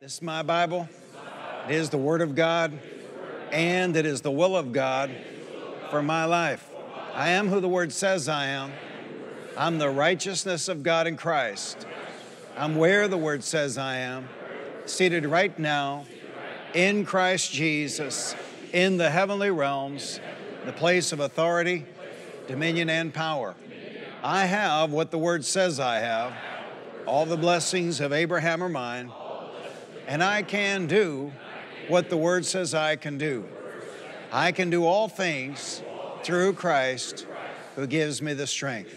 This is my Bible. It is the Word of God, and it is the will of God for my life. I am who the Word says I am. I'm the righteousness of God in Christ. I'm where the Word says I am, seated right now in Christ Jesus in the heavenly realms, the place of authority, dominion, and power. I have what the Word says I have. All the blessings of Abraham are mine and I can do what the Word says I can do. I can do all things through Christ who gives me the strength.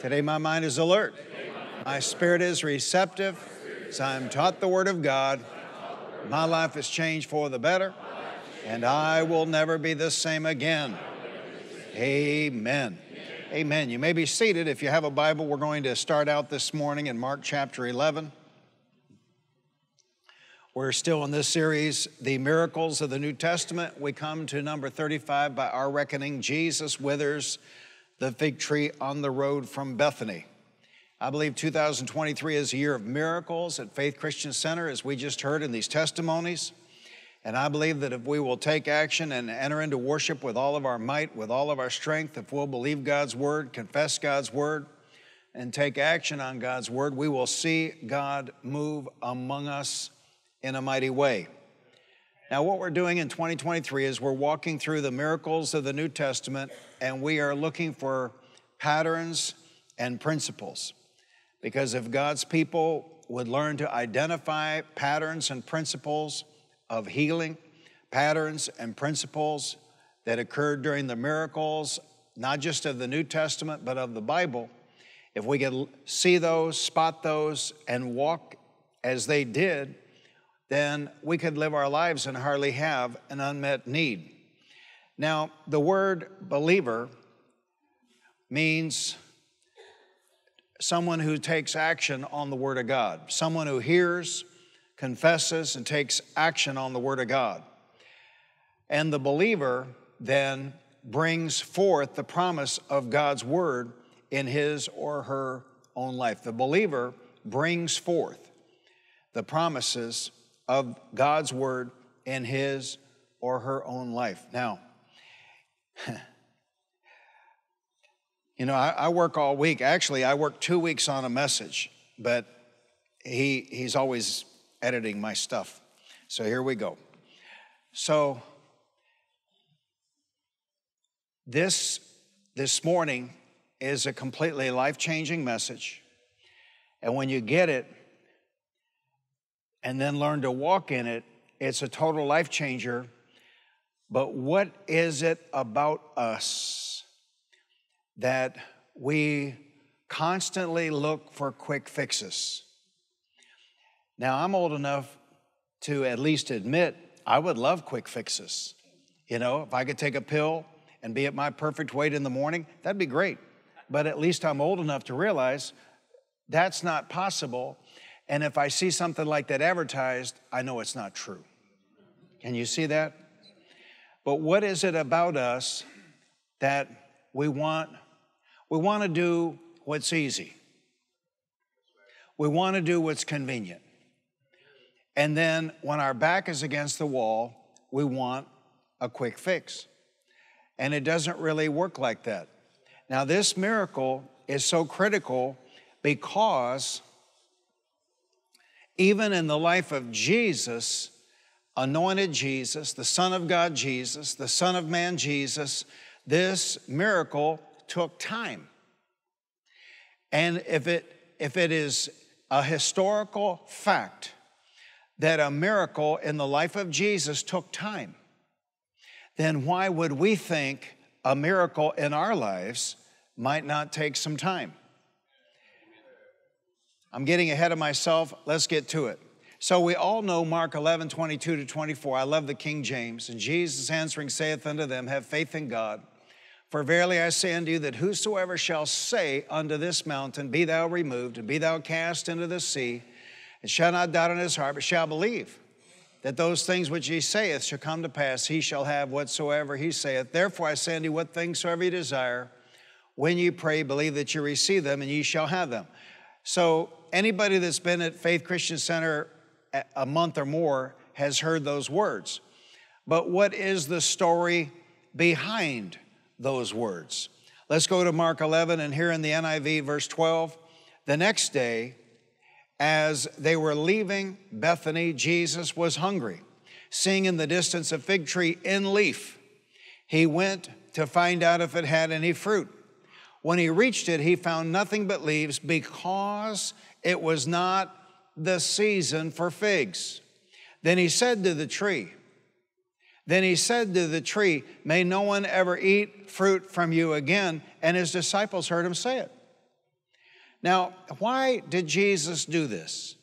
Today, my mind is alert, my spirit is receptive, as I'm taught the Word of God. My life is changed for the better, and I will never be the same again. Amen. Amen. You may be seated. If you have a Bible, we're going to start out this morning in Mark chapter 11. We're still in this series, The Miracles of the New Testament. We come to number 35 by our reckoning Jesus withers the fig tree on the road from Bethany. I believe 2023 is a year of miracles at Faith Christian Center, as we just heard in these testimonies. And I believe that if we will take action and enter into worship with all of our might, with all of our strength, if we'll believe God's word, confess God's word, and take action on God's word, we will see God move among us in a mighty way. Now, what we're doing in 2023 is we're walking through the miracles of the New Testament and we are looking for patterns and principles. Because if God's people would learn to identify patterns and principles of healing, patterns and principles that occurred during the miracles, not just of the New Testament, but of the Bible, if we could see those, spot those, and walk as they did, then we could live our lives and hardly have an unmet need. Now, the word believer means someone who takes action on the Word of God, someone who hears, confesses, and takes action on the Word of God. And the believer then brings forth the promise of God's Word in his or her own life. The believer brings forth the promises of God's word in his or her own life. Now, you know, I, I, work all week. Actually, I work two weeks on a message, but he, he's always editing my stuff. So here we go. So, this, this morning is a completely life changing message. And when you get it, and then learn to walk in it, it's a total life changer. But what is it about us that we constantly look for quick fixes? Now, I'm old enough to at least admit I would love quick fixes. You know, if I could take a pill and be at my perfect weight in the morning, that'd be great. But at least I'm old enough to realize that's not possible and if I see something like that advertised, I know it's not true. Can you see that? But what is it about us that we want? We want to do what's easy. We want to do what's convenient. And then when our back is against the wall, we want a quick fix. And it doesn't really work like that. Now, this miracle is so critical because even in the life of Jesus, anointed Jesus, the Son of God Jesus, the Son of Man Jesus, this miracle took time. And if it, if it is a historical fact that a miracle in the life of Jesus took time, then why would we think a miracle in our lives might not take some time? I'm getting ahead of myself. Let's get to it. So we all know Mark 11, 22 to 24. I love the King James. And Jesus answering saith unto them, Have faith in God. For verily I say unto you that whosoever shall say unto this mountain, Be thou removed, and be thou cast into the sea, and shall not doubt in his heart, but shall believe that those things which he saith shall come to pass, he shall have whatsoever he saith. Therefore I say unto you, what things soever you desire, when ye pray, believe that you receive them, and ye shall have them. So anybody that's been at Faith Christian Center a month or more has heard those words. But what is the story behind those words? Let's go to Mark 11 and here in the NIV, verse 12. The next day, as they were leaving Bethany, Jesus was hungry. Seeing in the distance a fig tree in leaf, he went to find out if it had any fruit. When he reached it, he found nothing but leaves because it was not the season for figs. Then he said to the tree, then he said to the tree, May no one ever eat fruit from you again. And his disciples heard him say it. Now, why did Jesus do this?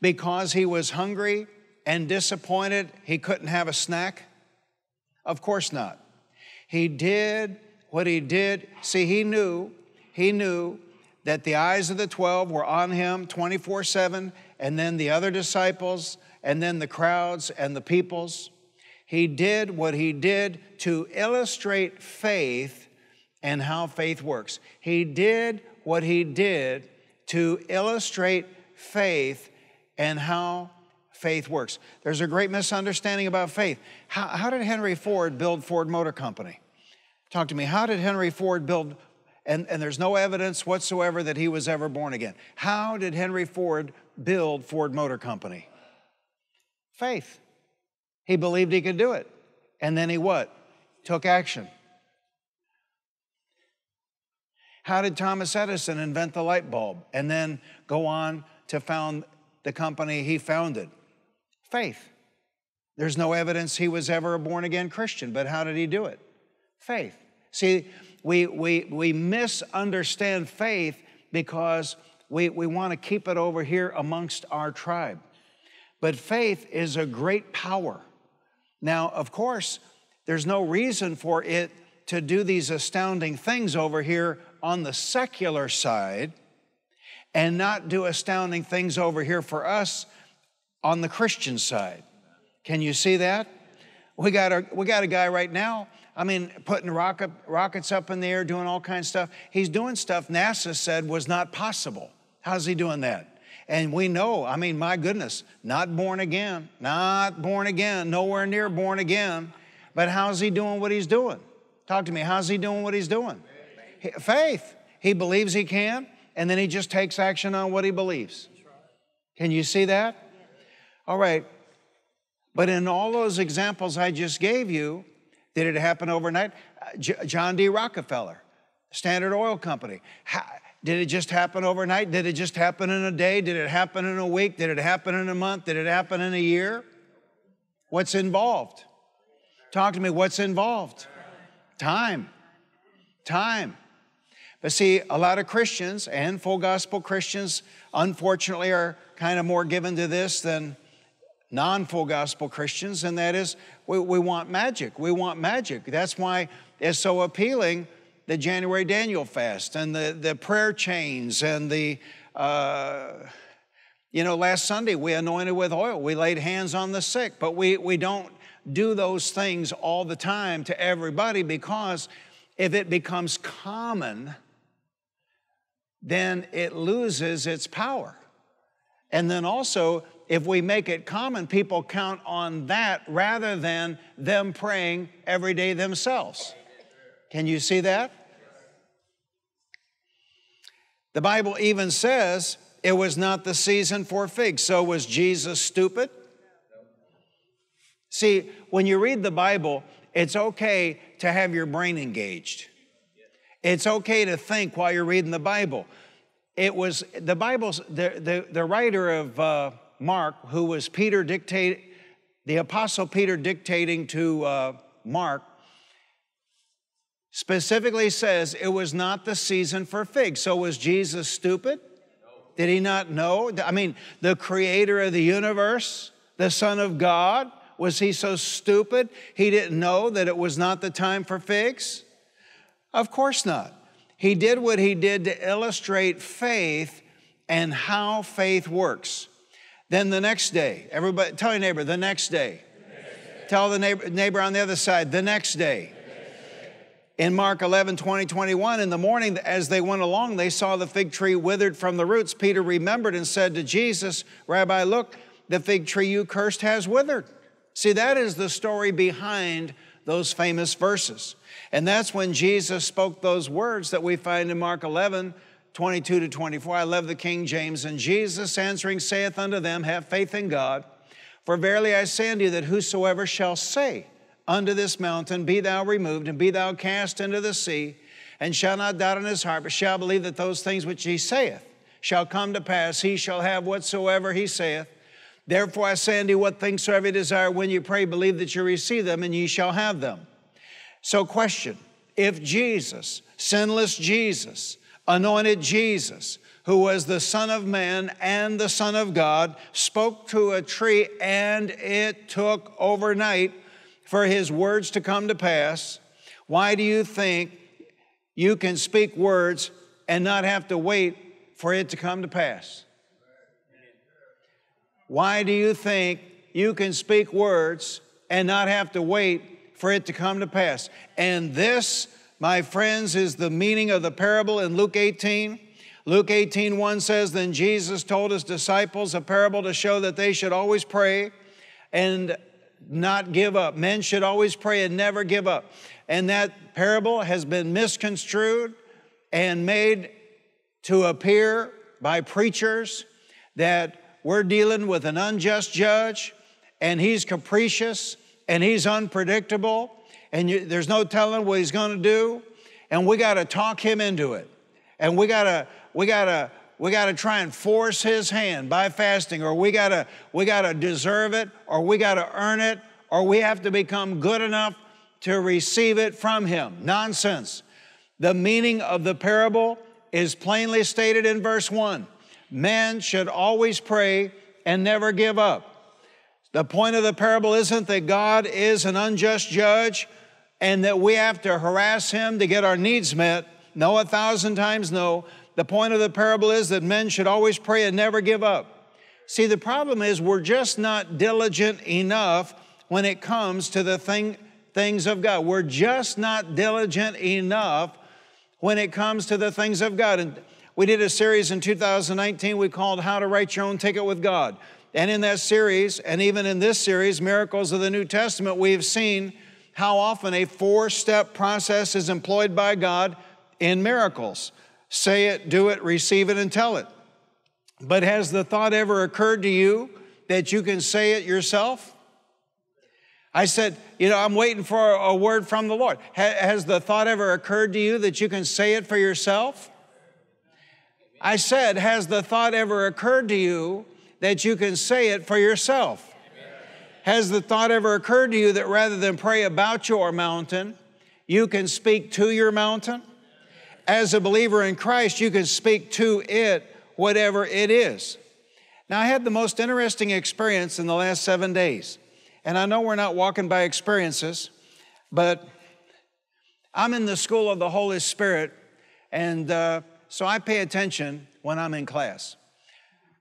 Because he was hungry and disappointed he couldn't have a snack? Of course not. He did what he did. See, he knew, he knew that the eyes of the 12 were on him 24 7, and then the other disciples, and then the crowds and the peoples. He did what he did to illustrate faith and how faith works. He did what he did to illustrate faith and how faith works. There's a great misunderstanding about faith. How, how, did Henry Ford build Ford Motor Company? Talk to me. How did Henry Ford build, and, and there's no evidence whatsoever that he was ever born again. How did Henry Ford build Ford Motor Company? Faith. He believed he could do it. And then he what? Took action. How did Thomas Edison invent the light bulb and then go on to found the company he founded? Faith. There's no evidence he was ever a born again Christian, but how did he do it? Faith. See, we, we, we misunderstand faith because we, we want to keep it over here amongst our tribe. But faith is a great power. Now, of course, there's no reason for it to do these astounding things over here on the secular side and not do astounding things over here for us on the Christian side. Can you see that? We got a, we got a guy right now, I mean, putting rocket, rockets up in the air, doing all kinds of stuff. He's doing stuff NASA said was not possible. How's he doing that? And we know, I mean, my goodness, not born again, not born again, nowhere near born again. But how's he doing what he's doing? Talk to me. How's he doing what he's doing? Faith. He believes he can, and then he just takes action on what he believes. Can you see that? All right. But in all those examples I just gave you, did it happen overnight? Uh, John D. Rockefeller, Standard Oil Company. Did it just happen overnight? Did it just happen in a day? Did it happen in a week? Did it happen in a month? Did it happen in a year? What's involved? Talk to me. What's involved? Time. Time. But see, a lot of Christians and full gospel Christians, unfortunately, are kind of more given to this than non full gospel Christians, and that is we, we want magic. We want magic. That's why it's so appealing the January Daniel fast and the, the prayer chains and the, uh, you know, last Sunday we anointed with oil. We laid hands on the sick, but we, we don't do those things all the time to everybody because if it becomes common, then it loses its power. And then also, if we make it common, people count on that rather than them praying every day themselves. Can you see that? The Bible even says it was not the season for figs. So was Jesus stupid? See, when you read the Bible, it's okay to have your brain engaged. It's okay to think while you're reading the Bible. It was the Bible's, the, the, the writer of uh, Mark, who was Peter dictate, the Apostle Peter dictating to uh, Mark, specifically says it was not the season for figs. So was Jesus stupid? Did he not know? I mean, the creator of the universe, the Son of God, was he so stupid he didn't know that it was not the time for figs? Of course not. He did what he did to illustrate faith and how faith works. Then the next day, everybody, tell your neighbor, the next day. The next day. Tell the neighbor, neighbor on the other side, the next day in Mark 11, 20, 21, in the morning, as they went along, they saw the fig tree withered from the roots. Peter remembered and said to Jesus, Rabbi, look, the fig tree you cursed has withered. See, that is the story behind those famous verses. And that's when Jesus spoke those words that we find in Mark 11, 22 to 24. I love the King James. And Jesus answering saith unto them, Have faith in God. For verily I say unto you that whosoever shall say unto this mountain, Be thou removed, and be thou cast into the sea, and shall not doubt in his heart, but shall believe that those things which he saith shall come to pass, he shall have whatsoever he saith. Therefore I say unto you, what things soever you desire when you pray, believe that you receive them, and ye shall have them. So, question if Jesus, sinless Jesus, anointed Jesus, who was the Son of Man and the Son of God, spoke to a tree, and it took overnight for his words to come to pass. Why do you think you can speak words and not have to wait for it to come to pass? Why do you think you can speak words and not have to wait for it to come to pass? And this, my friends, is the meaning of the parable in Luke 18 Luke 18, 1 says, Then Jesus told his disciples a parable to show that they should always pray and not give up. Men should always pray and never give up. And that parable has been misconstrued and made to appear by preachers that we're dealing with an unjust judge and he's capricious and he's unpredictable and you, there's no telling what he's going to do and we got to talk him into it and we got to we gotta we gotta try and force his hand by fasting, or we gotta we gotta deserve it, or we gotta earn it, or we have to become good enough to receive it from him. Nonsense. The meaning of the parable is plainly stated in verse 1. Men should always pray and never give up. The point of the parable isn't that God is an unjust judge and that we have to harass him to get our needs met. No, a thousand times no. The point of the parable is that men should always pray and never give up. See, the problem is we're just not diligent enough when it comes to the thing, things of God. We're just not diligent enough when it comes to the things of God. And we did a series in 2019 we called How to Write Your Own Ticket with God. And in that series, and even in this series, Miracles of the New Testament, we've seen how often a four step process is employed by God in miracles. Say it, do it, receive it, and tell it. But has the thought ever occurred to you that you can say it yourself? I said, you know, I'm waiting for a word from the Lord. Has the thought ever occurred to you that you can say it for yourself? I said, has the thought ever occurred to you that you can say it for yourself? Has the thought ever occurred to you that rather than pray about your mountain, you can speak to your mountain? as a believer in Christ, you can speak to it whatever it is. Now, I had the most interesting experience in the last seven days. And I know we're not walking by experiences, but I'm in the school of the Holy Spirit, and uh, so I pay attention when I'm in class.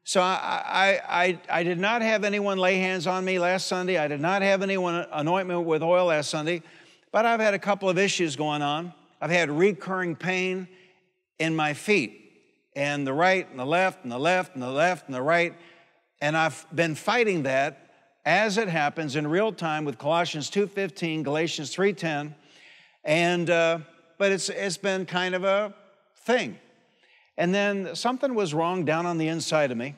So I, I, I, did not have anyone lay hands on me last Sunday. I did not have anyone anoint me with oil last Sunday, but I've had a couple of issues going on. I've had recurring pain in my feet, and the right and the left and the left and the left and the right. And I've been fighting that as it happens in real time with Colossians 2:15, Galatians 3:10, and uh, but it's it's been kind of a thing. And then something was wrong down on the inside of me,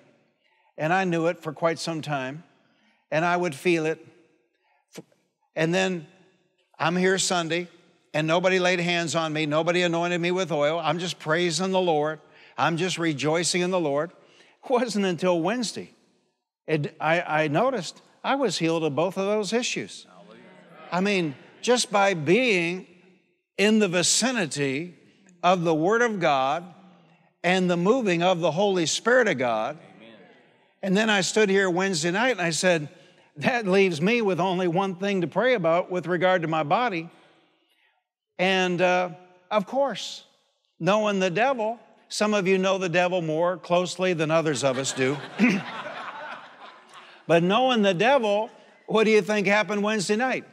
and I knew it for quite some time, and I would feel it. And then I'm here Sunday, and nobody laid hands on me, nobody anointed me with oil. I'm just praising the Lord. I'm just rejoicing in the Lord. It wasn't until Wednesday it, I, I noticed I was healed of both of those issues. I mean, just by being in the vicinity of the Word of God and the moving of the Holy Spirit of God. And then I stood here Wednesday night and I said, that leaves me with only one thing to pray about with regard to my body, and uh, of course, knowing the devil, some of you know the devil more closely than others of us do. but knowing the devil, what do you think happened Wednesday night?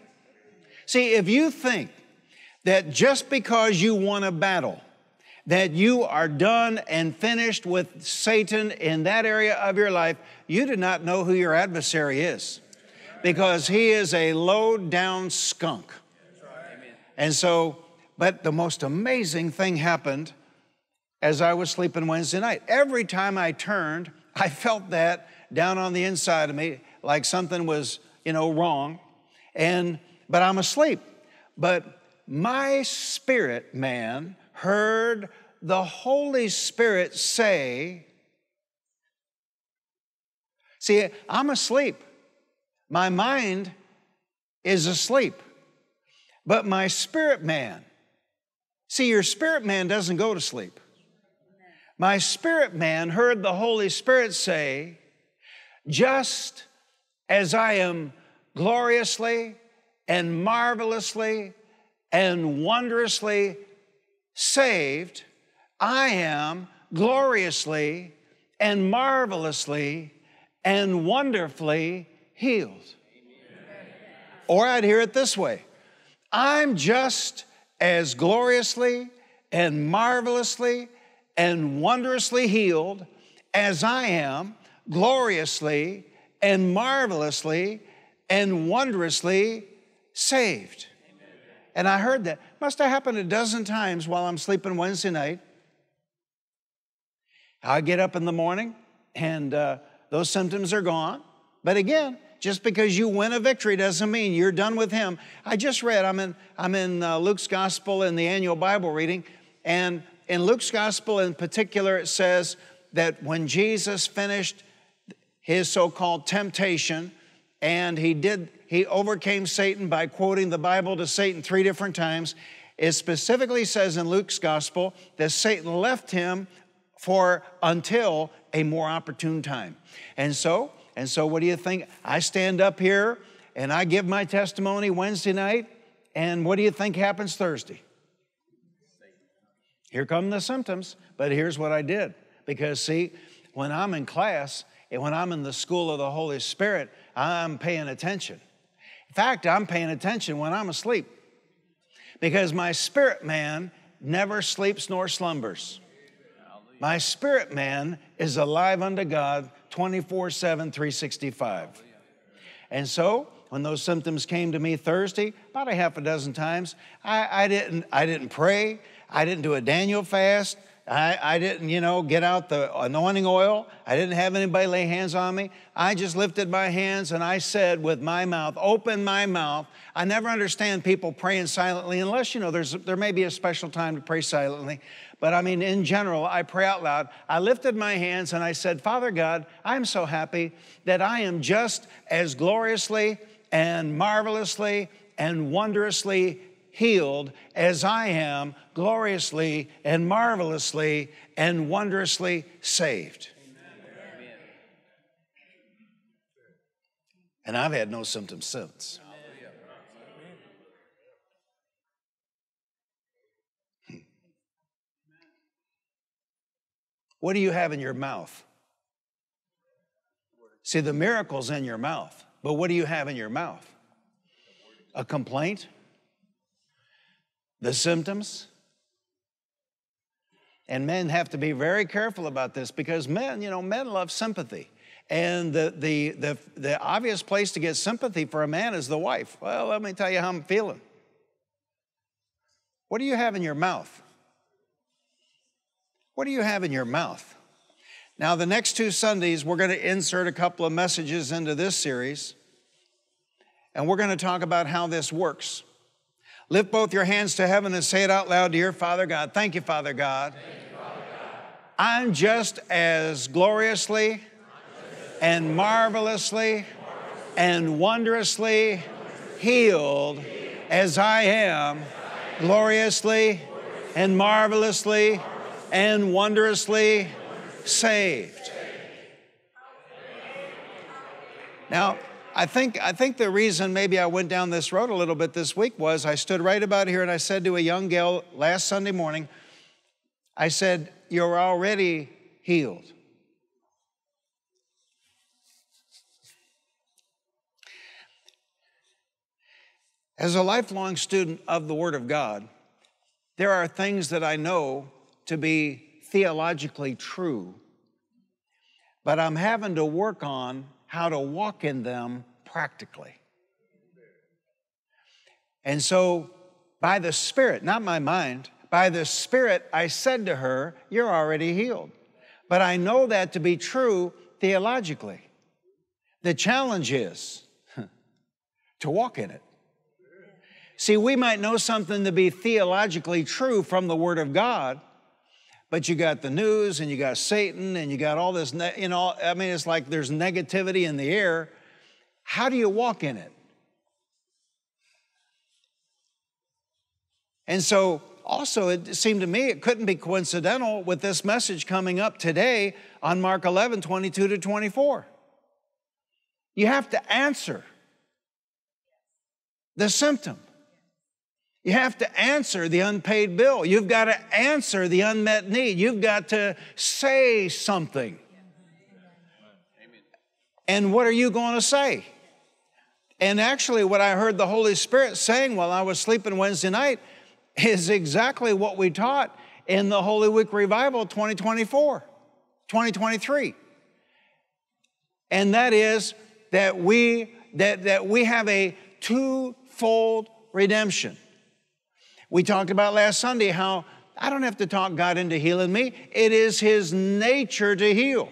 See, if you think that just because you won a battle that you are done and finished with Satan in that area of your life, you do not know who your adversary is because he is a low down skunk. And so, but the most amazing thing happened as I was sleeping Wednesday night. Every time I turned, I felt that down on the inside of me, like something was, you know, wrong. And but I'm asleep. But my spirit man heard the Holy Spirit say, See, I'm asleep. My mind is asleep. But my spirit man, see, your spirit man doesn't go to sleep. My spirit man heard the Holy Spirit say, Just as I am gloriously and marvelously and wondrously saved, I am gloriously and marvelously and wonderfully healed. Amen. Or I'd hear it this way I'm just as gloriously and marvelously and wondrously healed as I am gloriously and marvelously and wondrously saved. And I heard that. Must have happened a dozen times while I'm sleeping Wednesday night. I get up in the morning and uh, those symptoms are gone. But again, just because you win a victory doesn't mean you're done with Him. I just read, I'm in, I'm in uh, Luke's Gospel in the annual Bible reading, and in Luke's Gospel in particular, it says that when Jesus finished his so called temptation, and he did he overcame Satan by quoting the Bible to Satan three different times. It specifically says in Luke's gospel that Satan left him for until a more opportune time. And so, and so what do you think? I stand up here and I give my testimony Wednesday night, and what do you think happens Thursday? Here come the symptoms, but here's what I did. Because, see, when I'm in class and when I'm in the school of the Holy Spirit, I'm paying attention fact, I'm paying attention when I'm asleep because my spirit man never sleeps nor slumbers. My spirit man is alive unto God 24 7, 365. And so, when those symptoms came to me Thursday, about a half a dozen times, I, I, didn't, I didn't pray, I didn't do a Daniel fast, I, I didn't, you know, get out the anointing oil. I didn't have anybody lay hands on me. I just lifted my hands and I said with my mouth, open my mouth. I never understand people praying silently unless, you know, there's, there may be a special time to pray silently. But I mean, in general, I pray out loud. I lifted my hands and I said, Father God, I'm so happy that I am just as gloriously and marvelously and wondrously healed as I am gloriously and marvelously and wondrously saved. Amen. And I've had no symptoms since. Hmm. What do you have in your mouth? See, the miracle's in your mouth, but what do you have in your mouth? A complaint? The symptoms. And men have to be very careful about this because men, you know, men love sympathy. And the, the, the, the obvious place to get sympathy for a man is the wife. Well, let me tell you how I'm feeling. What do you have in your mouth? What do you have in your mouth? Now, the next two Sundays, we're going to insert a couple of messages into this series, and we're going to talk about how this works. Lift both your hands to heaven and say it out loud, dear Father God. Thank you, Father God. You, Father God. I'm just as gloriously and marvelously and wondrously healed as I am gloriously and marvelously and wondrously saved. Now, I think, I think the reason maybe I went down this road a little bit this week was I stood right about here and I said to a young gal last Sunday morning, I said, You're already healed. As a lifelong student of the Word of God, there are things that I know to be theologically true, but I'm having to work on how to walk in them practically. And so, by the Spirit, not my mind, by the Spirit, I said to her, You're already healed. But I know that to be true theologically. The challenge is to walk in it. See, we might know something to be theologically true from the Word of God, but you got the news and you got Satan and you got all this, you know, I mean, it's like there's negativity in the air. How do you walk in it? And so, also, it seemed to me it couldn't be coincidental with this message coming up today on Mark 11, 22 to 24. You have to answer the symptom. You have to answer the unpaid bill. You've got to answer the unmet need. You've got to say something. And what are you going to say? And actually, what I heard the Holy Spirit saying while I was sleeping Wednesday night is exactly what we taught in the Holy Week Revival 2024, 2023. And that is that we that, that we have a twofold redemption. We talked about last Sunday how I don't have to talk God into healing me. It is His nature to heal.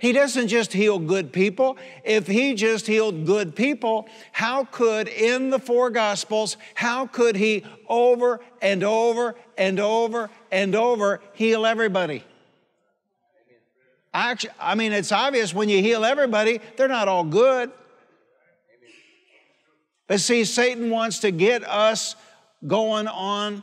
He doesn't just heal good people. If He just healed good people, how could, in the four Gospels, how could He over and over and over and over heal everybody? Actually, I mean, it's obvious when you heal everybody, they're not all good. But see, Satan wants to get us going on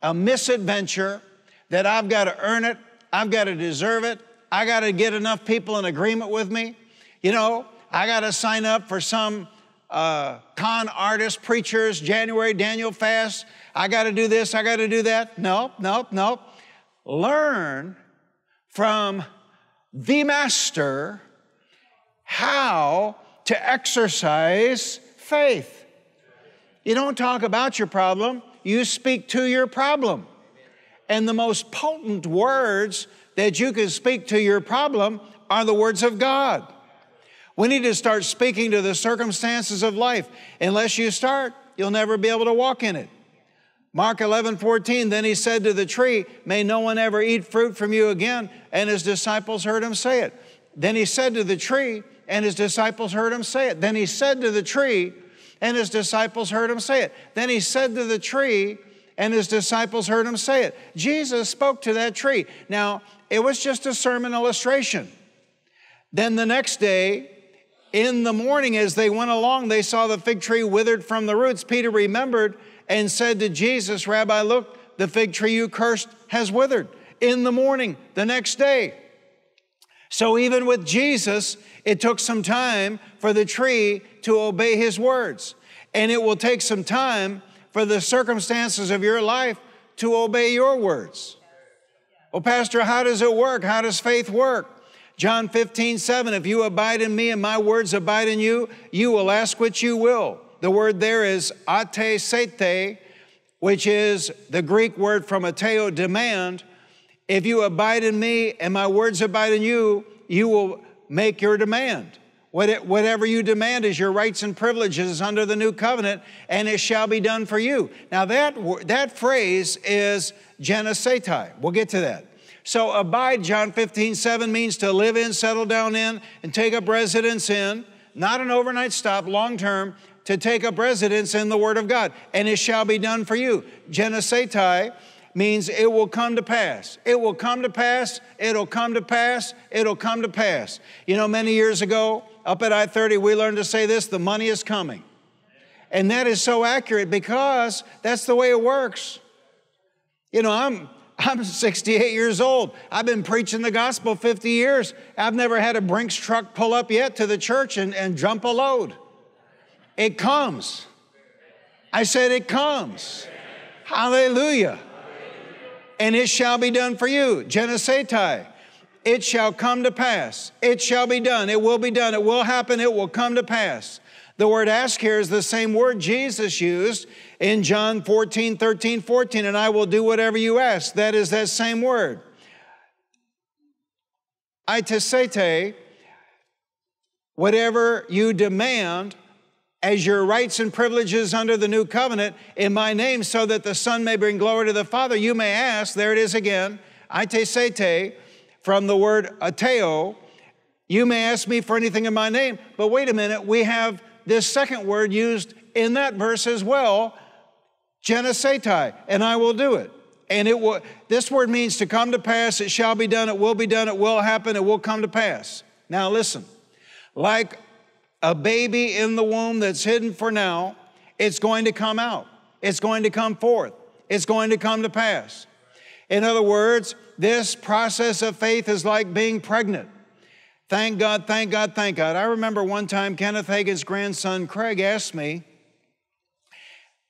a misadventure that I've got to earn it, I've got to deserve it, I got to get enough people in agreement with me. You know, I got to sign up for some uh, con artist preachers, January Daniel fast. I got to do this, I got to do that. Nope, nope, nope. Learn from the master how to exercise faith. You don't talk about your problem, you speak to your problem. And the most potent words that you can speak to your problem are the words of God. We need to start speaking to the circumstances of life. Unless you start, you'll never be able to walk in it. Mark 11, 14, then he said to the tree, May no one ever eat fruit from you again. And his disciples heard him say it. Then he said to the tree, and his disciples heard him say it. Then he said to the tree, and his disciples heard him say it. Then he said to the tree, and his disciples heard him say it. Jesus spoke to that tree. Now, it was just a sermon illustration. Then the next day, in the morning, as they went along, they saw the fig tree withered from the roots. Peter remembered and said to Jesus, Rabbi, look, the fig tree you cursed has withered. In the morning, the next day. So even with Jesus, it took some time for the tree to obey his words. And it will take some time for the circumstances of your life to obey your words. Well, Pastor, how does it work? How does faith work? John 15, 7, if you abide in me and my words abide in you, you will ask what you will. The word there is aitesete, which is the Greek word from ateo, demand. If you abide in me and my words abide in you, you will make your demand. Whatever you demand is your rights and privileges under the new covenant, and it shall be done for you. Now, that, that phrase is genesetai. We'll get to that. So, abide, John 15, 7 means to live in, settle down in, and take up residence in, not an overnight stop, long term, to take up residence in the Word of God. And it shall be done for you. Genesetai means it will come to pass. It will come to pass. It'll come to pass. It'll come to pass. You know, many years ago, up at I 30, we learned to say this the money is coming. And that is so accurate because that's the way it works. You know, I'm I'm 68 years old. I've been preaching the gospel 50 years. I've never had a Brinks truck pull up yet to the church and, and jump a load. It comes. I said, It comes. Hallelujah. And it shall be done for you. Genesetai. It shall come to pass. It shall be done. It will be done. It will happen. It will come to pass. The word ask here is the same word Jesus used in John 14, 13, 14, and I will do whatever you ask. That is that same word. Aitesete, whatever you demand as your rights and privileges under the new covenant in my name, so that the Son may bring glory to the Father, you may ask, there it is again, aitesete, from the word ateo, you may ask me for anything in my name. But wait a minute, we have this second word used in that verse as well, genesetai, and I will do it. And it will, this word means to come to pass, it shall be done, it will be done, it will happen, it will come to pass. Now listen, like a baby in the womb that's hidden for now, it's going to come out, it's going to come forth, it's going to come to pass. In other words, this process of faith is like being pregnant. Thank God, thank God, thank God. I remember one time Kenneth Hagin's grandson Craig asked me,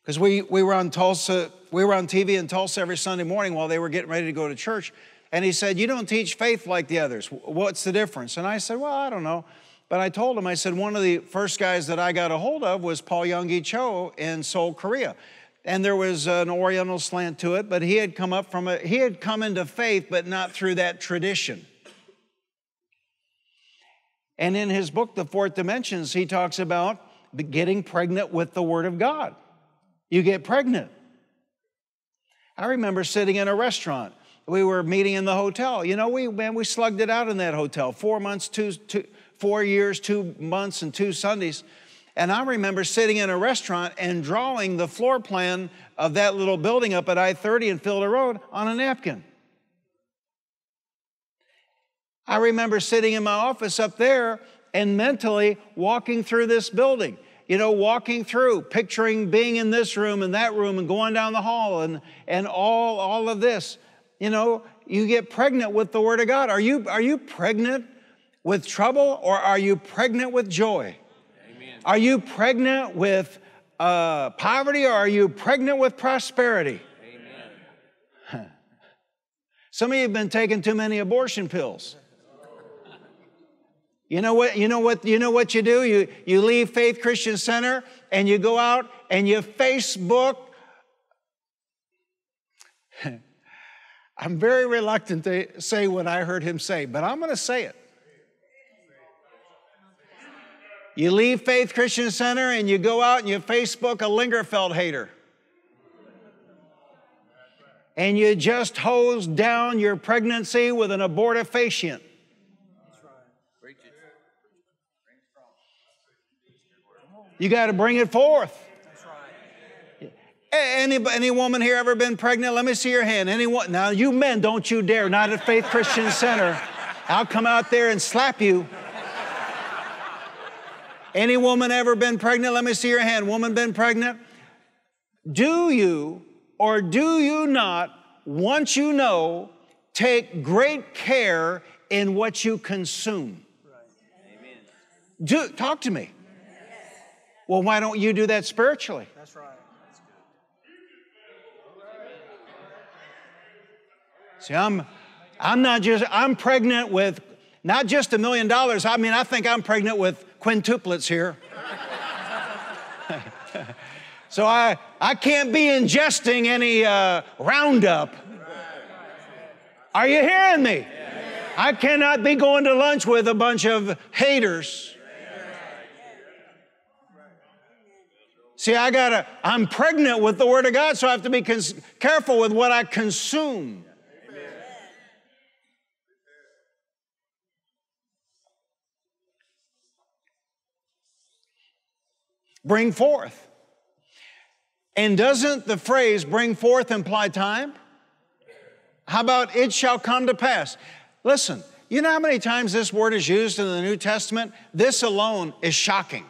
because we, we were on Tulsa, we were on TV in Tulsa every Sunday morning while they were getting ready to go to church. And he said, You don't teach faith like the others. What's the difference? And I said, Well, I don't know. But I told him, I said, one of the first guys that I got a hold of was Paul Yonggi Cho in Seoul, Korea. And there was an Oriental slant to it, but he had come up from a, he had come into faith, but not through that tradition. And in his book, The Fourth Dimensions, he talks about getting pregnant with the Word of God. You get pregnant. I remember sitting in a restaurant. We were meeting in the hotel. You know, we man, we slugged it out in that hotel. Four months, two, two, four years, two months, and two Sundays. And I remember sitting in a restaurant and drawing the floor plan of that little building up at I 30 and Fielder Road on a napkin. I remember sitting in my office up there and mentally walking through this building. You know, walking through, picturing being in this room and that room and going down the hall and, and all, all of this. You know, you get pregnant with the Word of God. Are you, are you pregnant with trouble or are you pregnant with joy? Are you pregnant with uh, poverty or are you pregnant with prosperity? Amen. Some of you have been taking too many abortion pills. You know what, you know what, you know what you do? You, you leave Faith Christian Center and you go out and you Facebook. I'm very reluctant to say what I heard him say, but I'm going to say it. You leave Faith Christian Center and you go out and you Facebook a Lingerfelt hater. And you just hose down your pregnancy with an abortifacient. You got to bring it forth. Any, any woman here ever been pregnant? Let me see your hand. Anyone? Now, you men, don't you dare, not at Faith Christian Center. I'll come out there and slap you. Any woman ever been pregnant? Let me see your hand. Woman been pregnant? Do you or do you not, once you know, take great care in what you consume? Right. Do, talk to me. Well, why don't you do that spiritually? That's right. See, I'm, I'm not just, I'm pregnant with not just a million dollars. I mean, I think I'm pregnant with quintuplets here. so I, I can't be ingesting any uh, Roundup. Are you hearing me? I cannot be going to lunch with a bunch of haters. See, I gotta, I'm pregnant with the Word of God, so I have to be cons- careful with what I consume. Bring forth. And doesn't the phrase bring forth imply time? How about it shall come to pass? Listen, you know how many times this word is used in the New Testament? This alone is shocking.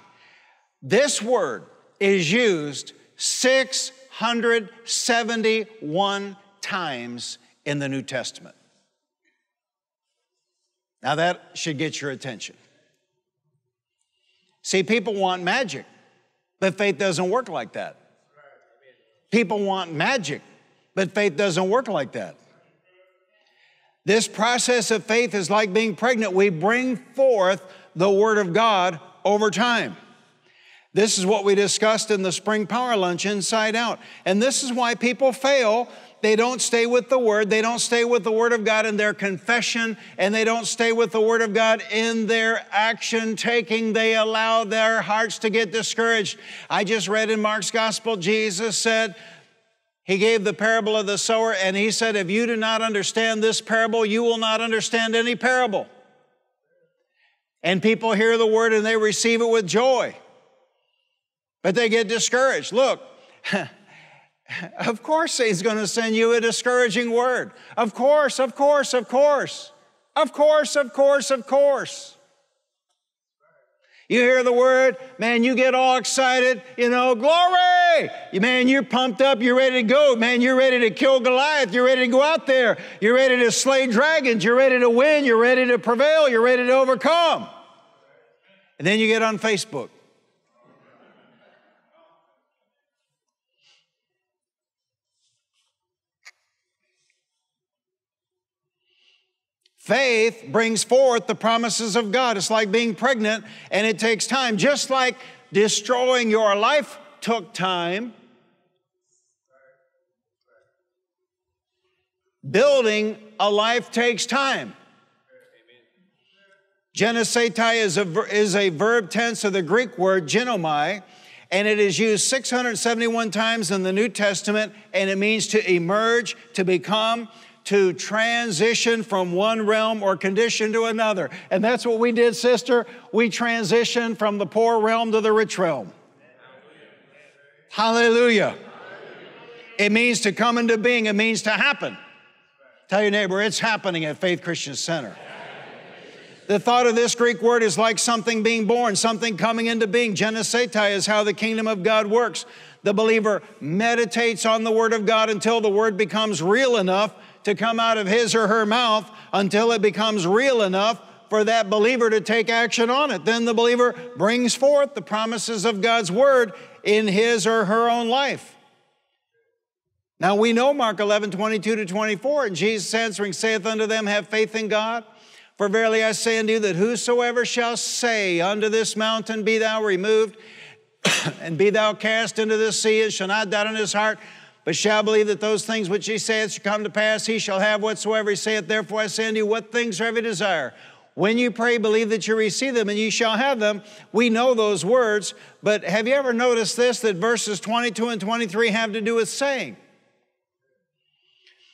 This word is used 671 times in the New Testament. Now that should get your attention. See, people want magic, but faith doesn't work like that. People want magic, but faith doesn't work like that. This process of faith is like being pregnant. We bring forth the Word of God over time. This is what we discussed in the spring power lunch inside out. And this is why people fail. They don't stay with the word. They don't stay with the word of God in their confession, and they don't stay with the word of God in their action taking. They allow their hearts to get discouraged. I just read in Mark's gospel, Jesus said, he gave the parable of the sower, and he said, If you do not understand this parable, you will not understand any parable. And people hear the word and they receive it with joy, but they get discouraged. Look, of course, he's going to send you a discouraging word. Of course, of course, of course. Of course, of course, of course. You hear the word, man, you get all excited, you know, glory! Man, you're pumped up, you're ready to go. Man, you're ready to kill Goliath, you're ready to go out there, you're ready to slay dragons, you're ready to win, you're ready to prevail, you're ready to overcome. And then you get on Facebook. Faith brings forth the promises of God. It's like being pregnant and it takes time. Just like destroying your life took time, building a life takes time. Genesetai is a, is a verb tense of the Greek word genomai, and it is used 671 times in the New Testament, and it means to emerge, to become, to transition from one realm or condition to another. And that's what we did, sister. We transitioned from the poor realm to the rich realm. Hallelujah. It means to come into being, it means to happen. Tell your neighbor, it's happening at Faith Christian Center. The thought of this Greek word is like something being born, something coming into being. Genesetai is how the kingdom of God works. The believer meditates on the word of God until the word becomes real enough to come out of his or her mouth until it becomes real enough for that believer to take action on it. Then the believer brings forth the promises of God's word in his or her own life. Now we know Mark 11, 22 to 24, and Jesus answering saith unto them, Have faith in God. For verily I say unto you that whosoever shall say unto this mountain, Be thou removed, and be thou cast into the sea, and shall not doubt in his heart, but shall believe that those things which he saith shall come to pass, he shall have whatsoever he saith. Therefore I say unto you, what things soever you desire. When you pray, believe that you receive them and you shall have them. We know those words, but have you ever noticed this that verses 22 and 23 have to do with saying?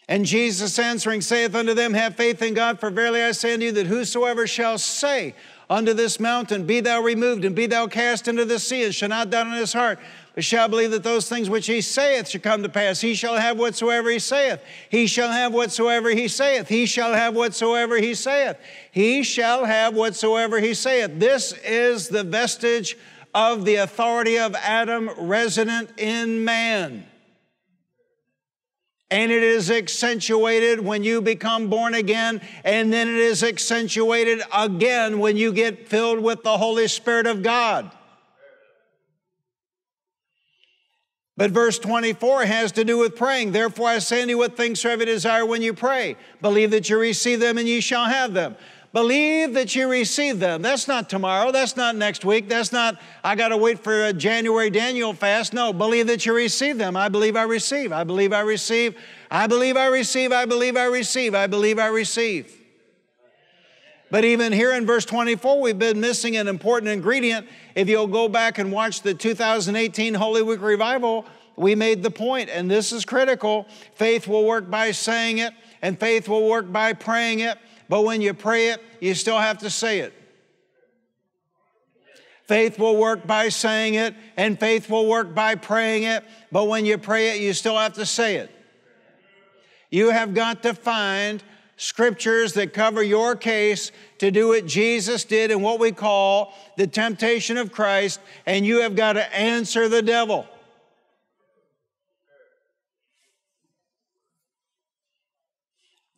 And Jesus answering saith unto them, Have faith in God, for verily I say unto you that whosoever shall say unto this mountain, Be thou removed and be thou cast into the sea, and shall not doubt in his heart, but shall believe that those things which he saith shall come to pass. He shall have whatsoever he saith. He shall have whatsoever he saith. He shall have whatsoever he saith. He shall have whatsoever he saith. This is the vestige of the authority of Adam resident in man. And it is accentuated when you become born again, and then it is accentuated again when you get filled with the Holy Spirit of God. But verse 24 has to do with praying. Therefore, I say unto you what things soever you desire when you pray. Believe that you receive them and ye shall have them. Believe that you receive them. That's not tomorrow. That's not next week. That's not, I got to wait for a January Daniel fast. No, believe that you receive them. I believe I receive. I believe I receive. I believe I receive. I believe I receive. I believe I receive. But even here in verse 24, we've been missing an important ingredient. If you'll go back and watch the 2018 Holy Week revival, we made the point, and this is critical. Faith will work by saying it, and faith will work by praying it. But when you pray it, you still have to say it. Faith will work by saying it, and faith will work by praying it. But when you pray it, you still have to say it. You have got to find scriptures that cover your case to do what Jesus did in what we call the temptation of Christ, and you have got to answer the devil.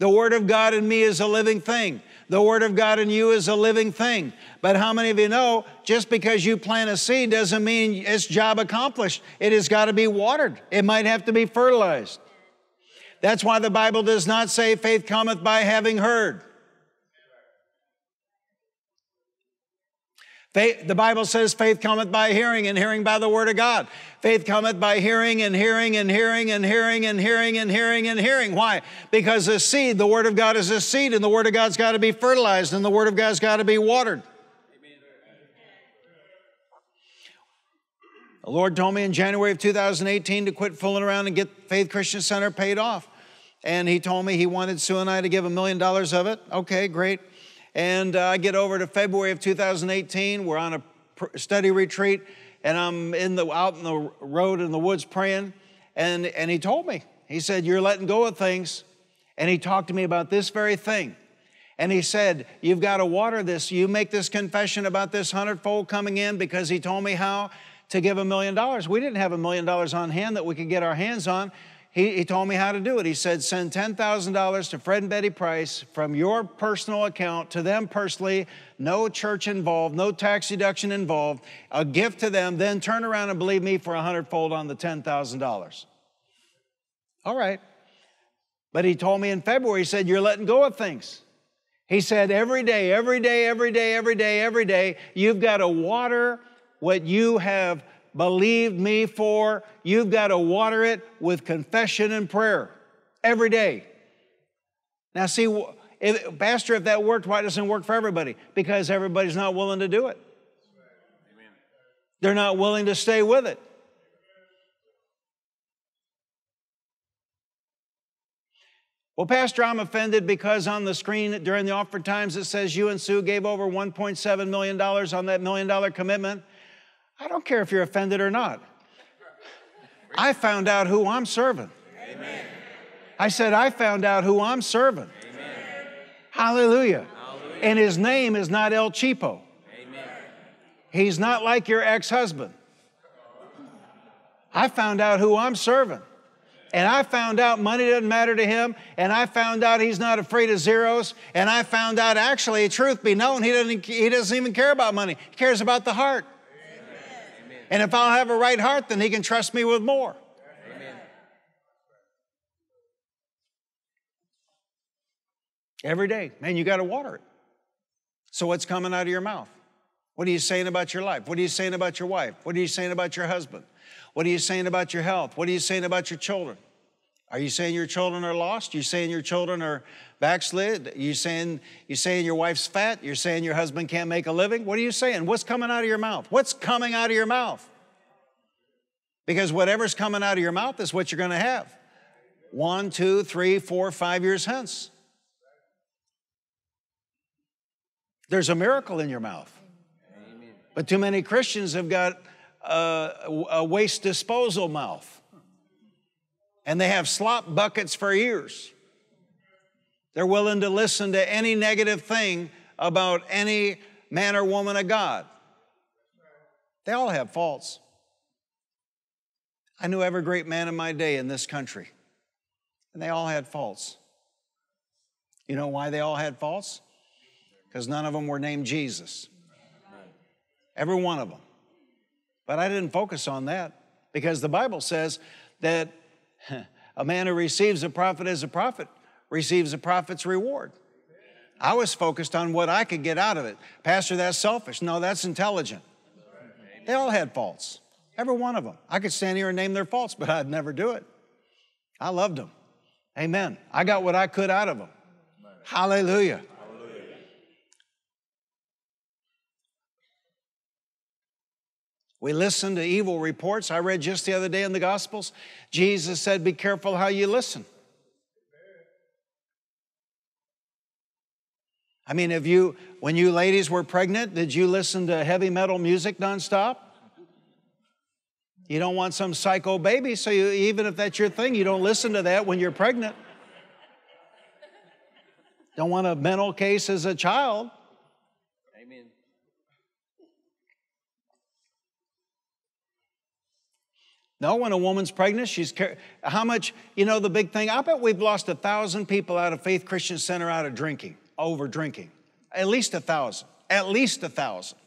The Word of God in me is a living thing. The Word of God in you is a living thing. But how many of you know just because you plant a seed doesn't mean its job accomplished? It has got to be watered, it might have to be fertilized. That's why the Bible does not say faith cometh by having heard. Faith, the Bible says faith cometh by hearing, and hearing by the word of God. Faith cometh by hearing, and hearing, and hearing, and hearing, and hearing, and hearing, and hearing. Why? Because the seed, the word of God is a seed, and the word of God's got to be fertilized, and the word of God's got to be watered. The Lord told me in January of 2018 to quit fooling around and get Faith Christian Center paid off. And He told me He wanted Sue and I to give a million dollars of it. Okay, great. And uh, I get over to February of 2018. We're on a study retreat, and I'm in the out in the road in the woods praying. And, and he told me, he said, You're letting go of things. And he talked to me about this very thing. And he said, You've got to water this. You make this confession about this hundredfold coming in because he told me how to give a million dollars. We didn't have a million dollars on hand that we could get our hands on he, he told me how to do it. He said, send $10,000 to Fred and Betty Price from your personal account to them personally, no church involved, no tax deduction involved, a gift to them, then turn around and believe me for a hundredfold on the $10,000. All right. But he told me in February, he said, You're letting go of things. He said, Every day, every day, every day, every day, every day, you've got to water what you have believed me for, you've got to water it with confession and prayer every day. Now, see, if, Pastor, if that worked, why doesn't it work for everybody? Because everybody's not willing to do it. Amen. They're not willing to stay with it. Well, Pastor, I'm offended because on the screen during the offer times it says you and Sue gave over $1.7 million on that million dollar commitment. I don't care if you're offended or not. I found out who I'm serving. Amen. I said, I found out who I'm serving. Amen. Hallelujah. Hallelujah. And his name is not El Cheapo. Amen. He's not like your ex husband. I found out who I'm serving. And I found out money doesn't matter to him. And I found out he's not afraid of zeros. And I found out actually, truth be known, he doesn't, he doesn't even care about money. He cares about the heart. And if I'll have a right heart, then He can trust me with more. Amen. Every day, man, you got to water it. So, what's coming out of your mouth? What are you saying about your life? What are you saying about your wife? What are you saying about your husband? What are you saying about your health? What are you saying about your children? Are you saying your children are lost? You saying your children are backslid? You saying you saying your wife's fat? You're saying your husband can't make a living? What are you saying? What's coming out of your mouth? What's coming out of your mouth? Because whatever's coming out of your mouth is what you're going to have. One, two, three, four, five years hence. There's a miracle in your mouth. But too many Christians have got a, a waste disposal mouth and they have slop buckets for ears. They're willing to listen to any negative thing about any man or woman of God. They all have faults. I knew every great man in my day in this country, and they all had faults. You know why they all had faults? Because none of them were named Jesus. Every one of them. But I didn't focus on that because the Bible says that a man who receives a prophet as a prophet receives a prophet's reward. I was focused on what I could get out of it. Pastor, that's selfish. No, that's intelligent. They all had faults, every one of them. I could stand here and name their faults, but I'd never do it. I loved them. Amen. I got what I could out of them. Hallelujah. We listen to evil reports. I read just the other day in the Gospels, Jesus said, Be careful how you listen. I mean, if you, when you ladies were pregnant, did you listen to heavy metal music nonstop? You don't want some psycho baby, so you, even if that's your thing, you don't listen to that when you're pregnant. Don't want a mental case as a child. No, when a woman's pregnant, she's how much, you know, the big thing, I bet we've lost a thousand people out of Faith Christian Center out of drinking, over drinking. At least a thousand, at least a thousand,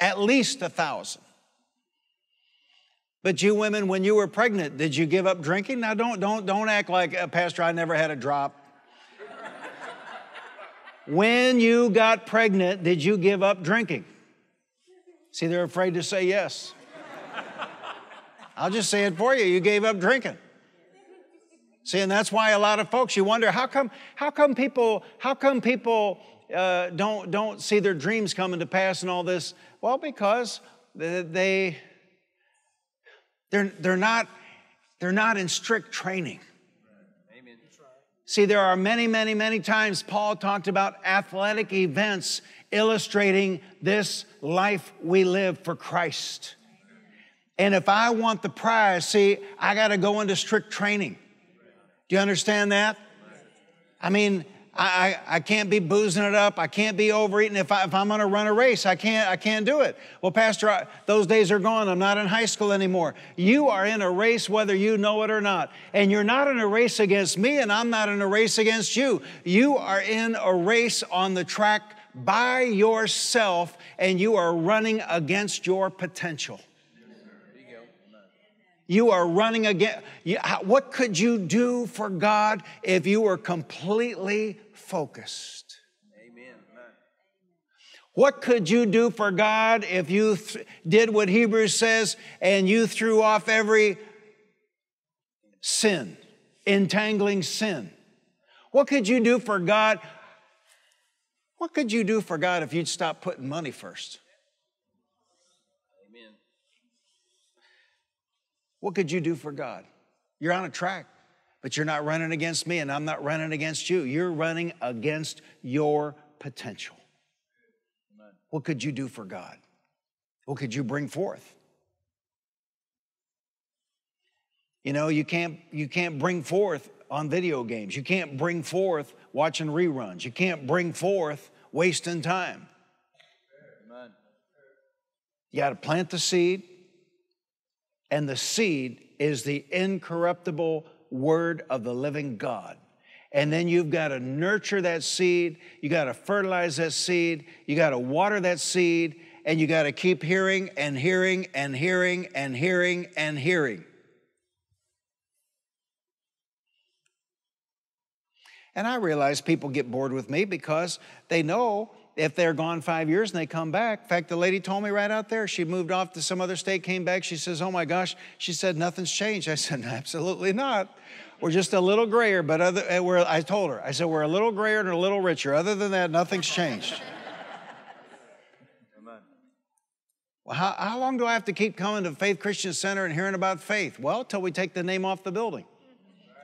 at least a thousand. But you women, when you were pregnant, did you give up drinking? Now don't don't don't act like uh, Pastor. I never had a drop. when you got pregnant, did you give up drinking? See, they're afraid to say yes. I'll just say it for you. You gave up drinking. See, and that's why a lot of folks, you wonder how come, how come people, how come people uh, don't, don't see their dreams coming to pass and all this? Well, because they, they're, they're, not, they're not in strict training. Amen. See, there are many, many, many times Paul talked about athletic events illustrating this life we live for Christ. And if I want the prize, see, I got to go into strict training. Do you understand that? I mean, I, I, can't be boozing it up. I can't be overeating. If, I, if I'm going to run a race, I can't, I can't do it. Well, Pastor, I, those days are gone. I'm not in high school anymore. You are in a race whether you know it or not. And you're not in a race against me, and I'm not in a race against you. You are in a race on the track by yourself, and you are running against your potential. You are running again. What could you do for God if you were completely focused? Amen. What could you do for God if you th- did what Hebrews says and you threw off every sin, entangling sin? What could you do for God? What could you do for God if you'd stop putting money first? What could you do for God? You're on a track, but you're not running against me, and I'm not running against you. You're running against your potential. What could you do for God? What could you bring forth? You know, you can't, you can't bring forth on video games. You can't bring forth watching reruns. You can't bring forth wasting time. Amen. You got to plant the seed, and the seed is the incorruptible word of the living God. And then you've got to nurture that seed, you got to fertilize that seed, you got to water that seed, and you got to keep hearing and hearing and hearing and hearing and hearing. And I realize people get bored with me because they know if they're gone five years and they come back. In fact, the lady told me right out there, she moved off to some other state, came back. She says, Oh my gosh, she said, nothing's changed. I said, Absolutely not. We're just a little grayer, but other, eh, we're, I told her, I said, We're a little grayer and a little richer. Other than that, nothing's changed. Well, how, how long do I have to keep coming to Faith Christian Center and hearing about faith? Well, till we take the name off the building,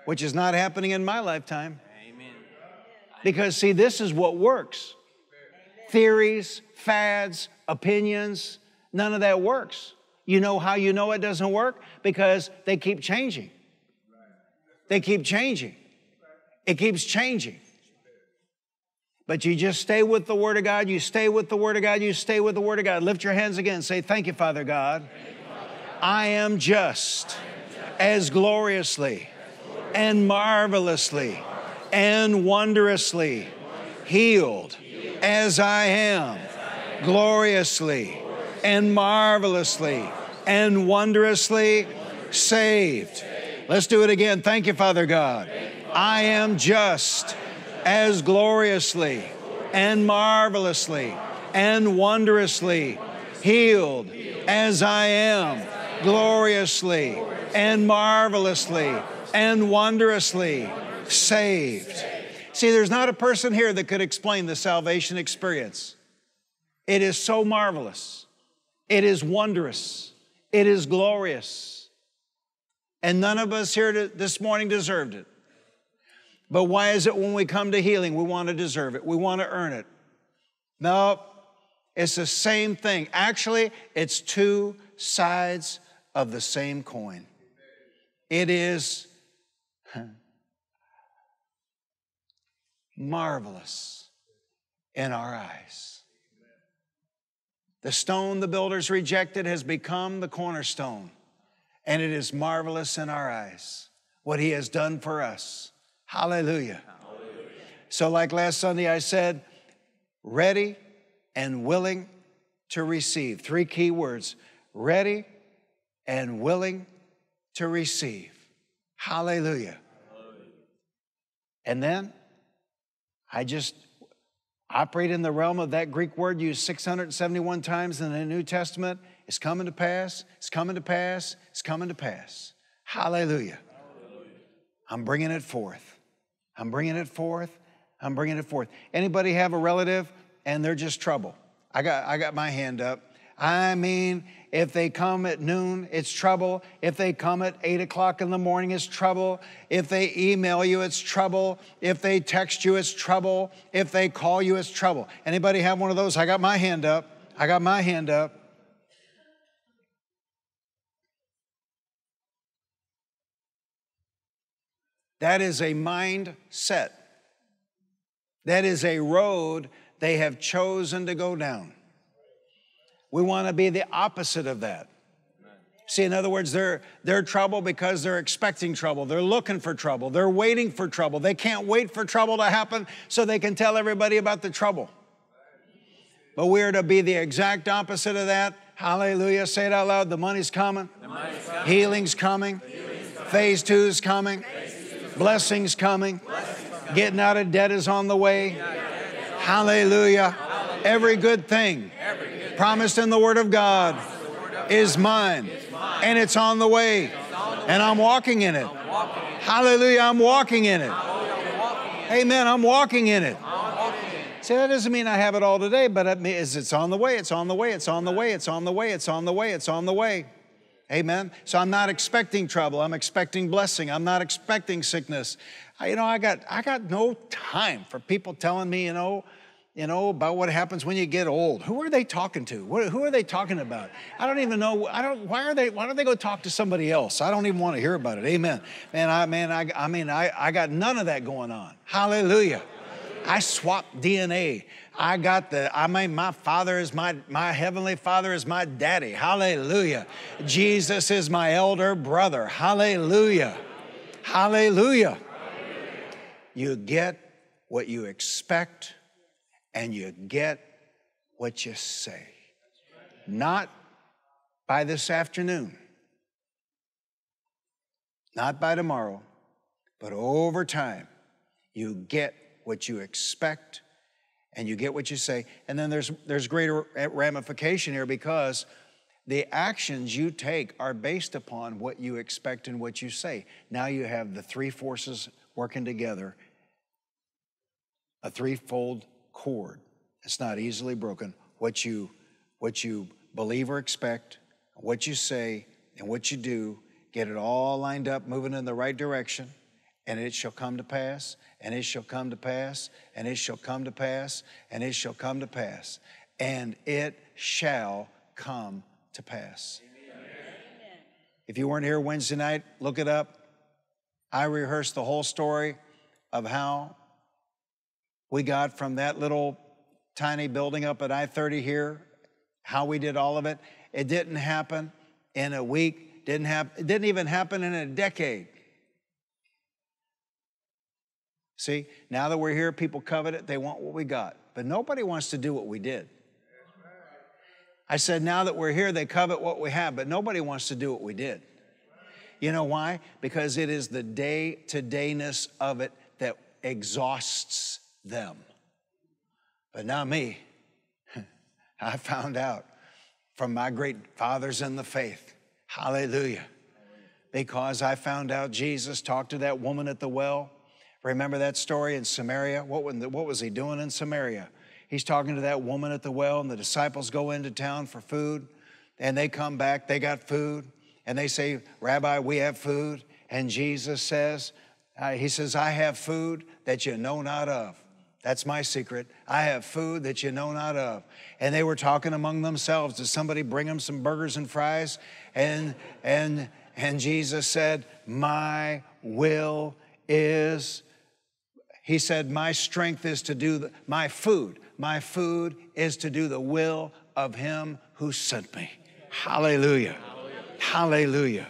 which is not happening in my lifetime. Amen. Because, see, this is what works theories, fads, opinions, none of that works. You know how you know it doesn't work? Because they keep changing. They keep changing. It keeps changing. But you just stay with the Word of God, you stay with the Word of God, you stay with the Word of God. Lift your hands again. And say, Thank you, Father God. I am just as gloriously and marvelously and wondrously healed as I am, gloriously and marvelously and wondrously saved. Let's do it again. Thank you, Father God. I am just as gloriously and marvelously and wondrously healed as I am gloriously and marvelously and wondrously saved. See, there's not a person here that could explain the salvation experience. It is so marvelous. It is wondrous. It is glorious. And none of us here to, this morning deserved it. But why is it when we come to healing, we want to deserve it? We want to earn it. No, it's the same thing. Actually, it's two sides of the same coin. It is marvelous in our eyes. The stone the builders rejected has become the cornerstone, and it is marvelous in our eyes what he has done for us. Hallelujah. Hallelujah. So, like last Sunday, I said, ready and willing to receive. Three key words ready and willing to receive. Hallelujah. And then I just operate in the realm of that Greek word used 671 times in the New Testament. It's coming to pass, it's coming to pass, it's coming to pass. Hallelujah. I'm bringing it forth. I'm bringing it forth. I'm bringing it forth. Anybody have a relative and they're just trouble? I got, I got my hand up. I mean, if they come at noon, it's trouble. If they come at eight o'clock in the morning, it's trouble. If they email you, it's trouble. If they text you, it's trouble. If they call you, it's trouble. Anybody have one of those? I got my hand up. I got my hand up. That is a mindset. That is a road they have chosen to go down. We want to be the opposite of that. See, in other words, they're, they're trouble because they're expecting trouble. They're looking for trouble. They're waiting for trouble. They can't wait for trouble to happen so they can tell everybody about the trouble. But we're to be the exact opposite of that. Hallelujah. Say it out loud. The money's coming. The money's coming. Healing's coming. Healing's coming. Phase two is coming. Blessings coming. Blessings coming. Getting out of debt is on the way. Hallelujah. Hallelujah. Every good thing promised in the Word of God is mine, and it's on the way, and I'm walking in it. Hallelujah, I'm walking in it. Amen, I'm walking in it. See, that doesn't mean I have it all today, but it means it's on the way, it's on the way, it's on the way, it's on the way, it's on the way, it's on the way. Amen. So I'm not expecting trouble. I'm expecting blessing. I'm not expecting sickness. You know, I got I got no time for people telling me, you know, you know, about what happens when you get old. Who are they talking to? who are they talking about? I don't even know. I don't. Why are they? Why don't they go talk to somebody else? I don't even want to hear about it. Amen. Man, I man, I, I mean, I, I got none of that going on. Hallelujah. I swapped DNA. I got the, I mean, my father is my, my heavenly father is my daddy. Hallelujah. Jesus is my elder brother. Hallelujah. Hallelujah. You get what you expect and you get what you say. Not by this afternoon, not by tomorrow, but over time, you get what you expect and you get what you say. And then there's, there's greater ramification here because the actions you take are based upon what you expect and what you say. Now you have the three forces working together, a threefold cord. It's not easily broken. What you, what you believe or expect, what you say, and what you do, get it all lined up, moving in the right direction, and it shall come to pass, and it shall come to pass, and it shall come to pass, and it shall come to pass, and it shall come to pass. Amen. If you weren't here Wednesday night, look it up. I rehearsed the whole story of how we got from that little tiny building up at I 30 here, how we did all of it. It didn't happen in a week, didn't have, it didn't even happen in a decade. See, now that we're here, people covet it, they want what we got. But nobody wants to do what we did. I said, now that we're here, they covet what we have, but nobody wants to do what we did. You know why? Because it is the day to dayness of it that exhausts them. But not me. I found out from my great fathers in the faith. Hallelujah. Because I found out Jesus talked to that woman at the well. Remember that story in Samaria? What, what was he doing in Samaria? He's talking to that woman at the well, and the disciples go into town for food, and they come back, they got food, and they say, Rabbi, we have food. And Jesus says, uh, He says, I have food that you know not of. That's my secret. I have food that you know not of. And they were talking among themselves. Did somebody bring them some burgers and fries? And and and Jesus said, "My will is." He said, "My strength is to do the, my food. My food is to do the will of Him who sent me." Hallelujah. Hallelujah. Hallelujah.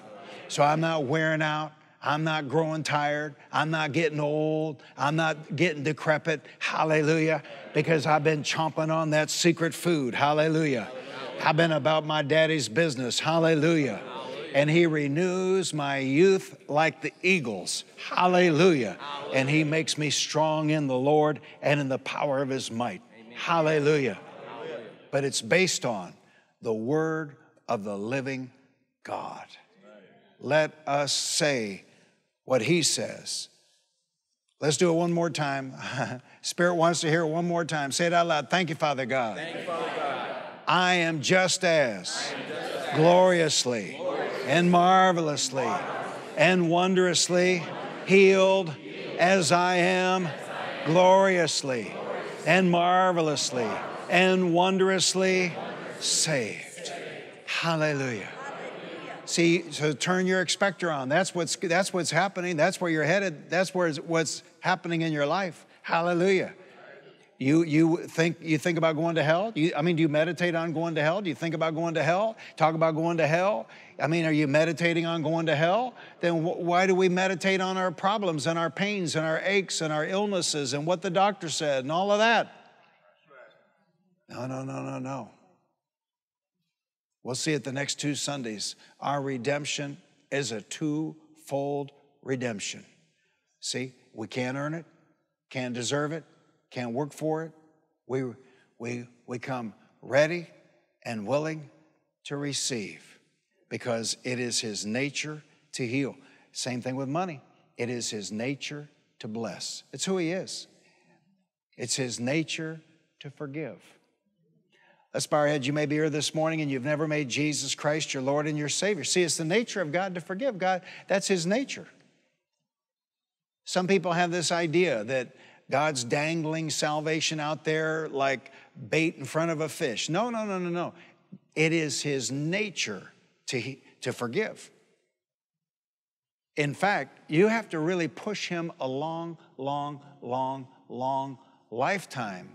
So I'm not wearing out. I'm not growing tired. I'm not getting old. I'm not getting decrepit. Hallelujah. Because I've been chomping on that secret food. Hallelujah. I've been about my daddy's business. Hallelujah. And he renews my youth like the eagles. Hallelujah. And he makes me strong in the Lord and in the power of his might. Hallelujah. But it's based on the word of the living God. Let us say what he says. Let's do it one more time. Spirit wants to hear it one more time. Say it out loud. Thank you, Father God. Thank you, Father God. I am just as, am just as gloriously, gloriously and marvelously and wondrously healed as I am gloriously and marvelously and wondrously saved. Hallelujah. See, so turn your expector on. That's what's that's what's happening. That's where you're headed. That's where what's happening in your life. Hallelujah. You, you think you think about going to hell? You, I mean, do you meditate on going to hell? Do you think about going to hell? Talk about going to hell? I mean, are you meditating on going to hell? Then wh- why do we meditate on our problems and our pains and our aches and our illnesses and what the doctor said and all of that? No, no, no, no, no. We'll see it the next two Sundays. Our redemption is a twofold redemption. See, we can't earn it, can't deserve it, can't work for it. We, we, we come ready and willing to receive because it is His nature to heal. Same thing with money. It is His nature to bless. It's who He is. It's His nature to forgive. Heads. You may be here this morning and you've never made Jesus Christ your Lord and your Savior. See, it's the nature of God to forgive. God, that's His nature. Some people have this idea that God's dangling salvation out there like bait in front of a fish. No, no, no, no, no. It is His nature to, to forgive. In fact, you have to really push Him a long, long, long, long lifetime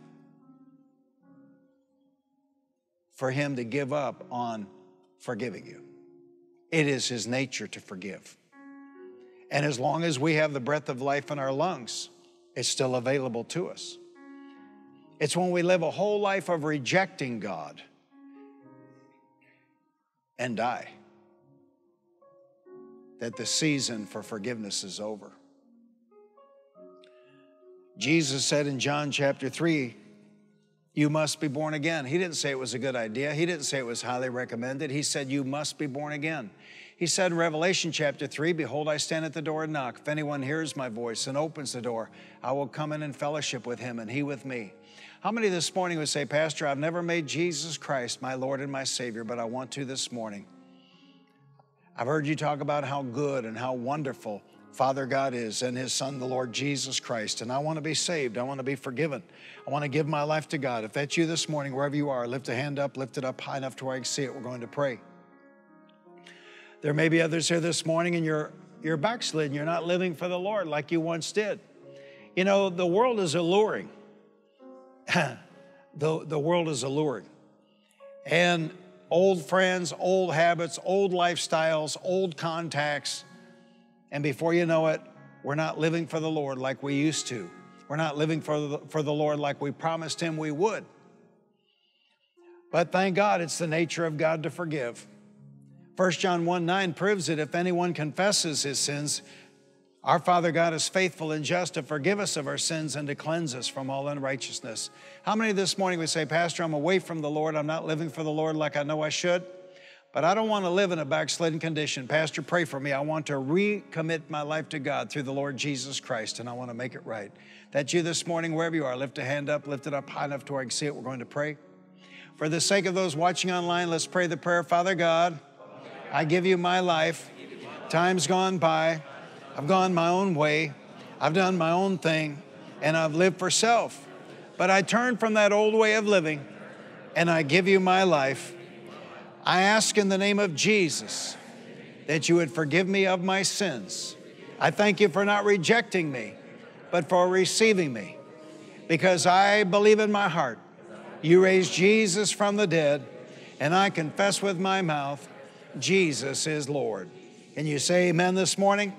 for him to give up on forgiving you. It is his nature to forgive. And as long as we have the breath of life in our lungs, it's still available to us. It's when we live a whole life of rejecting God and die that the season for forgiveness is over. Jesus said in John chapter 3, you must be born again. He didn't say it was a good idea. He didn't say it was highly recommended. He said, You must be born again. He said in Revelation chapter 3 Behold, I stand at the door and knock. If anyone hears my voice and opens the door, I will come in and fellowship with him and he with me. How many this morning would say, Pastor, I've never made Jesus Christ my Lord and my Savior, but I want to this morning? I've heard you talk about how good and how wonderful Father God is and His Son, the Lord Jesus Christ. And I want to be saved. I want to be forgiven. I want to give my life to God. If that's you this morning, wherever you are, lift a hand up, lift it up high enough to where I can see it. We're going to pray. There may be others here this morning and you're, you're backslidden. You're not living for the Lord like you once did. You know, the world is alluring. the, the world is alluring. And old friends, old habits, old lifestyles, old contacts, and before you know it, we're not living for the Lord like we used to. We're not living for the, for the Lord like we promised Him we would. But thank God it's the nature of God to forgive. 1 John 1 9 proves it if anyone confesses his sins, our Father God is faithful and just to forgive us of our sins and to cleanse us from all unrighteousness. How many this morning would say, Pastor, I'm away from the Lord. I'm not living for the Lord like I know I should? But I don't want to live in a backslidden condition. Pastor, pray for me. I want to recommit my life to God through the Lord Jesus Christ, and I want to make it right. That you this morning, wherever you are. Lift a hand up, lift it up high enough to where I can see it. We're going to pray. For the sake of those watching online, let's pray the prayer Father God, I give you my life. Time's gone by. I've gone my own way. I've done my own thing, and I've lived for self. But I turn from that old way of living, and I give you my life. I ask in the name of Jesus that you would forgive me of my sins. I thank you for not rejecting me, but for receiving me, because I believe in my heart you raised Jesus from the dead, and I confess with my mouth Jesus is Lord. Can you say amen this morning?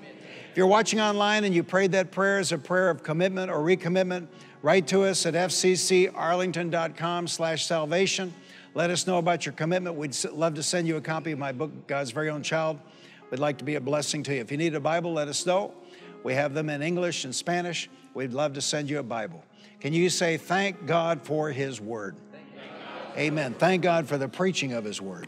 If you're watching online and you prayed that prayer as a prayer of commitment or recommitment, write to us at fccarlington.com slash salvation. Let us know about your commitment. We'd love to send you a copy of my book, God's Very Own Child. We'd like to be a blessing to you. If you need a Bible, let us know. We have them in English and Spanish. We'd love to send you a Bible. Can you say, Thank God for His Word? Amen. Thank God for the preaching of His Word.